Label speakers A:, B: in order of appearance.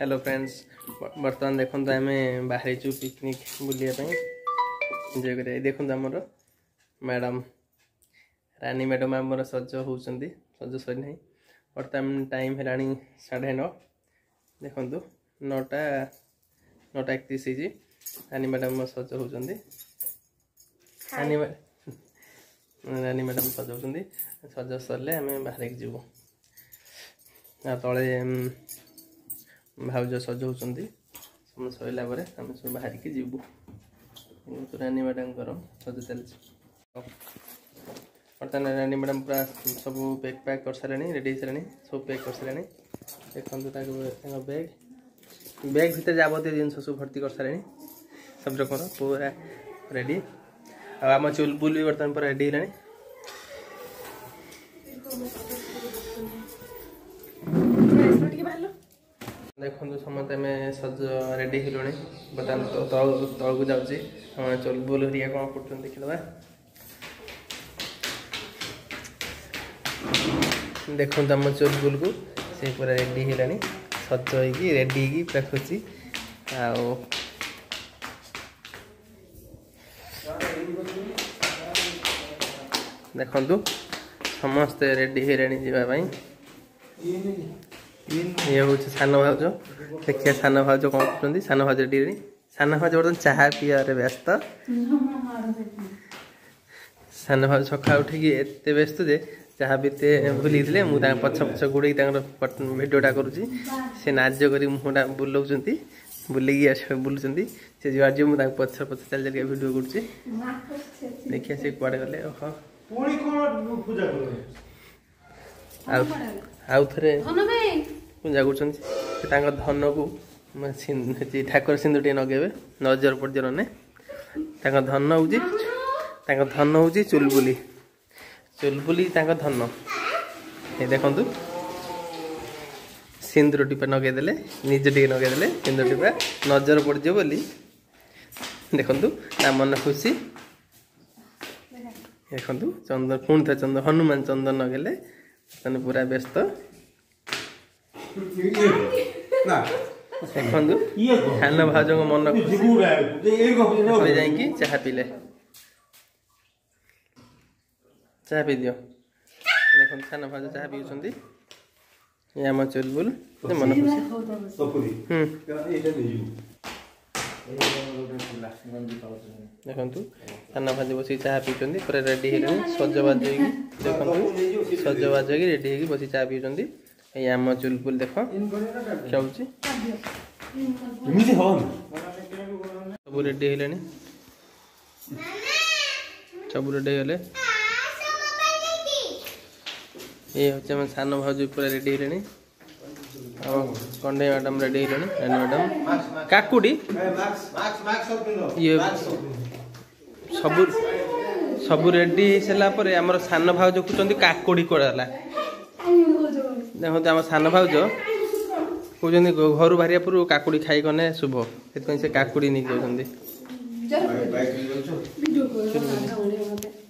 A: hello friends बर्तमान देखते तो आम बाहर पिकनिक बुलाई देखता आमर मैडम रानी मैडम आम सज हो सज ना बर्तमान टाइम है साढ़े नौ देखो तो, नौटा नौटा एक तीस रानी मैडम सज हो रानी मैडम सज हो सज सर आम बाहर जीव तले भाज सज समय आम सब बाहर की जीवु रानी मैडम सज चल बर्तमान रानी मैडम पूरा सब पैक पैक कर सारे रेडी सारे सब पैक कर सारे देखते बैग बैग भर जावत जिन सब भर्ती कर सारे सब रकम पूरा रेडी आम चुलबुल भी बर्तमान पूरा रेडी देखते समस्त आम सज रेडी बर्तमान तल को जाबुल कौन कर देख दे देखते चोलबुल को सी पूरा रेडी है सज हो रेडी पैक हो देखु समस्ते रेडी जीवाई ଇଏ ହେଉଛି ସାନ ଭାଉଜ ଦେଖିବା ସାନ ଭାଉଜ କ'ଣ କରୁଛନ୍ତି ସାନ ଭାଉଜ ଟିକେ ସାନ ଭାଉଜ ବର୍ତ୍ତମାନ ଚାହା ପିଇବାରେ ବ୍ୟସ୍ତ ସାନ ଭାଉଜ ସକାଳୁ ଉଠିକି ଏତେ ବ୍ୟସ୍ତ ଯେ ଚାହା ପିତେ ବୁଲିଥିଲେ ମୁଁ ତାଙ୍କ ପଛ ପଛ ଗୁଡ଼େଇକି ତାଙ୍କର ଭିଡ଼ିଓଟା କରୁଛି ସେ ନାଜ କରି ମୁହଁଟା ବୁଲଉଛନ୍ତି ବୁଲିକି ଆସ ବୁଲୁଛନ୍ତି ସେ ଯିବା ଯିବ ମୁଁ ତାଙ୍କ ପଛ ପଛ ଚାଲି ଚାଲିକା ଭିଡ଼ିଓ କରୁଛି ଦେଖିବା ସେ କୁଆଡ଼େ ଗଲେ ଓହ ଆଉ ଆଉ ଥରେ ପୂଜା କରୁଛନ୍ତି ସେ ତାଙ୍କ ଧନକୁ ଠାକୁର ସିନ୍ଦୁର ଟିକେ ନଗେଇବେ ନଜର ପର୍ଯ୍ୟଟନେ ତାଙ୍କ ଧନ ହେଉଛି ତାଙ୍କ ଧନ ହେଉଛି ଚୁଲବୁଲି ଚୁଲବୁଲି ତାଙ୍କ ଧନ ଏ ଦେଖନ୍ତୁ ସିନ୍ଦୁର ଟିପା ନଗେଇଦେଲେ ନିଜେ ଟିକେ ନଗେଇଦେଲେ ସିନ୍ଦୁର ଟିପା ନଜର ପଡ଼ିଯିବ ବୋଲି ଦେଖନ୍ତୁ ତା ମନ ଖୁସି ଦେଖନ୍ତୁ ଚନ୍ଦନ ପୁଣି ଥରେ ଚନ୍ଦନ ହନୁମାନ ଚନ୍ଦନ ନଗେଇଲେ ସେମାନେ ପୁରା ବ୍ୟସ୍ତ
B: না
A: ଦେଖନ୍ତୁ ଖାନ ଭାଉଜଙ୍କ ମନ ଖୁସି ଯାଇକି ଚାହା ପିଇଲେ ଚାହା ପିଇ ଦିଅ ଦେଖନ୍ତୁ ଖାନ ଭାଉଜ ଚାହା ପିଉଛନ୍ତି ଏ ଆମ ଚୁଲବୁଲ ମନ ଖୁସି ଦେଖନ୍ତୁ ଖାନ ଭାଜି ବସିକି ଚାହା ପିଉଛନ୍ତି ପୁରା ରେଡ଼ି ହେଇଗଲେଣି ସଜବାଜ ହେଇକି ଦେଖନ୍ତୁ ସଜବାଜ ହେଇକି ରେଡ଼ି ହେଇକି ବସିକି ଚାହା ପିଉଛନ୍ତି এই ଆମ ଚୁଲବୁଲ ଦେଖ ଖାଉଛି
B: ଏମିତି ହବନି
A: ସବୁ ରେଡ଼ି ହେଇଗଲାଣି ସବୁ ରେଡ଼ି ହେଇଗଲେ ଏ ହେଉଛି ଆମ ସାନ ଭାଉଜ ପୁରା ରେଡ଼ି ହେଇଗଲେଣି ଆଉ କଣ୍ଢେଇ ମ୍ୟାଡ଼ାମ୍ ରେଡ଼ି ହେଇଗଲେଣି ରାନୀ ମ୍ୟାଡ଼ାମ୍ କାକୁଡ଼ି ଇଏ ସବୁ ସବୁ ରେଡ଼ି ହେଇସାରିଲା ପରେ ଆମର ସାନ ଭାଉଜ କହୁଛନ୍ତି କାକୁଡ଼ି କୁଆଡ଼େ ହେଲା ଦେଖନ୍ତୁ ଆମ ସାନ ଭାଉଜ କହୁଛନ୍ତି ଘରୁ ବାହାରିବା ପୂର୍ବରୁ କାକୁଡ଼ି ଖାଇଗଲେ ଶୁଭ ସେଥିପାଇଁ ସେ କାକୁଡ଼ି ନେଇକି ଯାଉଛନ୍ତି